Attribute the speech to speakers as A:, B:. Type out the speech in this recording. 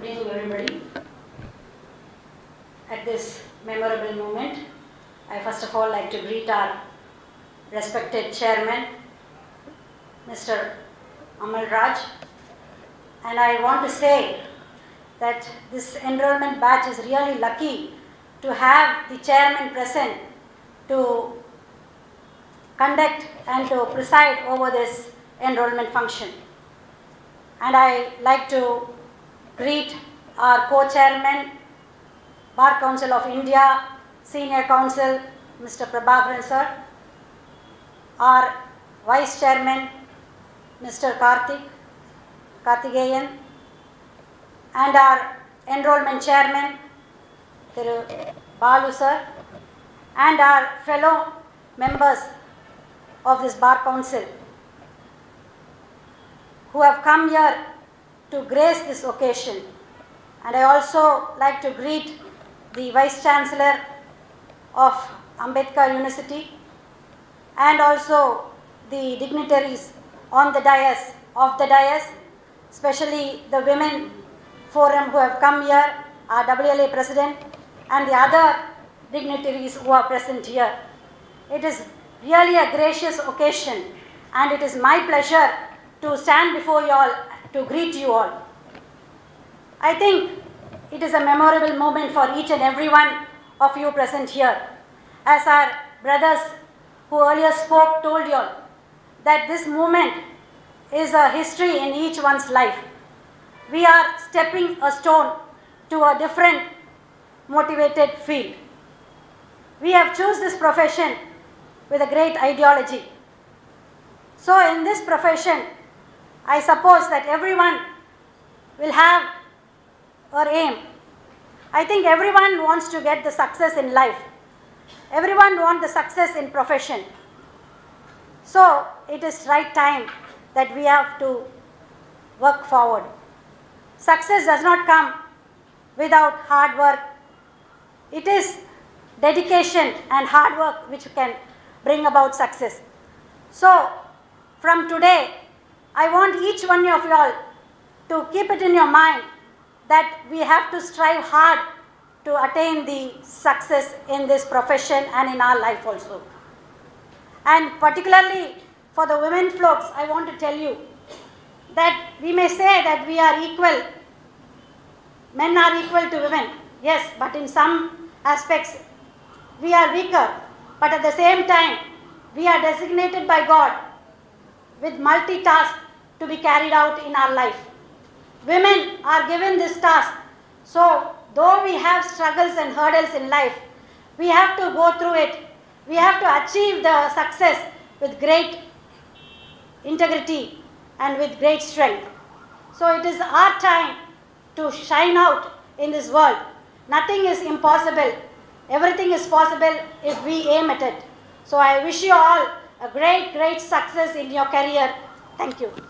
A: Good evening, everybody. At this memorable moment, I first of all like to greet our respected chairman, Mr. Amalraj. And I want to say that this enrollment batch is really lucky to have the chairman present to conduct and to preside over this enrollment function. And I like to greet our co-chairman, Bar Council of India, Senior Counsel, Mr. Prabakaran sir, our Vice Chairman, Mr. Karthik, Karthikeyan, and our Enrollment Chairman, Thiru Balu sir, and our fellow members of this Bar Council who have come here to grace this occasion. And I also like to greet the Vice Chancellor of Ambedkar University and also the dignitaries on the dais, of the dais, especially the women forum who have come here, our WLA president and the other dignitaries who are present here. It is really a gracious occasion and it is my pleasure to stand before you all to greet you all. I think it is a memorable moment for each and every one of you present here. As our brothers who earlier spoke told you all, that this moment is a history in each one's life. We are stepping a stone to a different motivated field. We have choose this profession with a great ideology. So in this profession, I suppose that everyone will have or aim. I think everyone wants to get the success in life. Everyone wants the success in profession. So it is right time that we have to work forward. Success does not come without hard work. It is dedication and hard work which can bring about success. So from today, I want each one of you all to keep it in your mind that we have to strive hard to attain the success in this profession and in our life also. And particularly for the women folks, I want to tell you that we may say that we are equal, men are equal to women, yes, but in some aspects we are weaker, but at the same time we are designated by God with multitask to be carried out in our life. Women are given this task. So, though we have struggles and hurdles in life, we have to go through it. We have to achieve the success with great integrity and with great strength. So, it is our time to shine out in this world. Nothing is impossible. Everything is possible if we aim at it. So, I wish you all a great, great success in your career. Thank you.